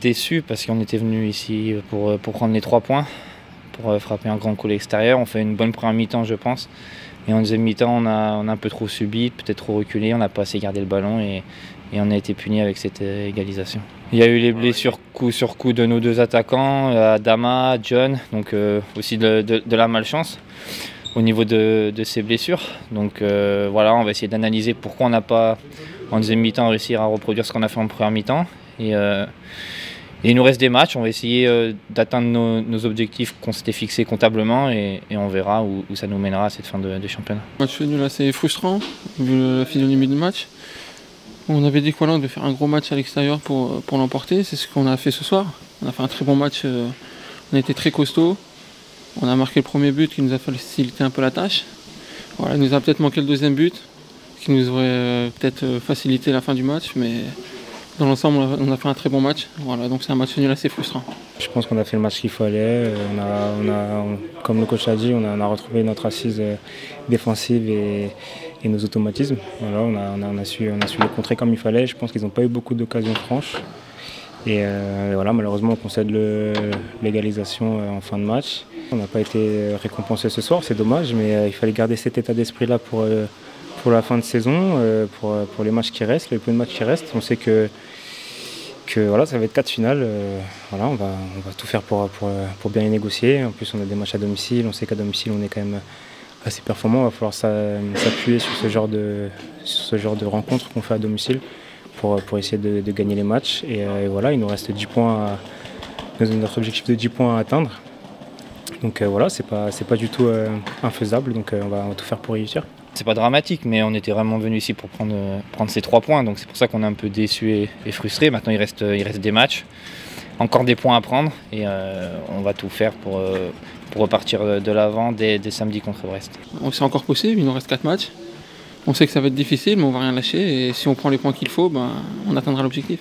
Déçu parce qu'on était venu ici pour, pour prendre les trois points, pour frapper un grand coup extérieur. On fait une bonne première mi-temps, je pense. Et en deuxième mi-temps, on a, un peu trop subi, peut-être trop reculé, on n'a pas assez gardé le ballon et, on a été puni avec cette égalisation. Il y a eu les blessures coup sur coup de nos deux attaquants, Adama, John, donc euh, aussi de, la malchance au niveau de, ces blessures. Donc euh, voilà, on va essayer d'analyser pourquoi on n'a pas en deuxième mi-temps réussi à reproduire ce qu'on a fait en première mi-temps. Et, euh, et, il nous reste des matchs, on va essayer euh, d'atteindre nos, nos, objectifs qu'on s'était fixés comptablement et, on verra où, où, ça nous mènera à cette fin de, de championnat. Match nul assez frustrant vu la physionomie du match. On avait dit quoi là faire un gros match à l'extérieur pour, pour l'emporter, c'est ce qu'on a fait ce soir. On a fait un très bon match, euh, on a été très costaud. On a marqué le premier but qui nous a facilité un peu la tâche. Voilà, il nous a peut-être manqué le deuxième but qui nous aurait peut-être facilité la fin du match, mais dans l'ensemble, on a fait un très bon match. Voilà, donc c'est un match nul assez frustrant. Je pense qu'on a fait le match qu'il fallait. On a, comme le coach a dit, on a, retrouvé notre assise défensive et, nos automatismes. Voilà, on, a, su, on a su les contrer comme il fallait. Je pense qu'ils n'ont pas eu beaucoup d'occasions franches. Et, euh, voilà, malheureusement, on concède l'égalisation en fin de match. On n'a pas été récompensé ce soir, c'est dommage, mais euh, il fallait garder cet état d'esprit-là pour, euh, pour la fin de saison, euh, pour, pour, les matchs qui restent, les peu de matchs qui restent. On sait que, que voilà, ça va être quatre finales. Euh, voilà, on, va, on va tout faire pour, pour, pour bien les négocier. En plus, on a des matchs à domicile. On sait qu'à domicile, on est quand même assez performant. Il va falloir s'appuyer sur ce genre de, ce genre de rencontres qu'on fait à domicile pour, pour essayer de, de gagner les matchs. Et, et, voilà, il nous reste 10 points, à, notre objectif de 10 points à atteindre. Donc euh, voilà, c'est pas, pas du tout euh, infaisable. Donc on va, on va tout faire pour réussir. C'est pas dramatique, mais on était vraiment venu ici pour prendre, prendre ces trois points. Donc c'est pour ça qu'on est un peu déçu et, et, frustré. Maintenant, il reste, il reste des matchs, encore des points à prendre. Et euh, on va tout faire pour, euh, pour repartir de l'avant dès, dès, samedi contre Brest. C'est encore possible, il nous reste quatre matchs. On sait que ça va être difficile, mais on va rien lâcher. Et si on prend les points qu'il faut, ben, on atteindra l'objectif.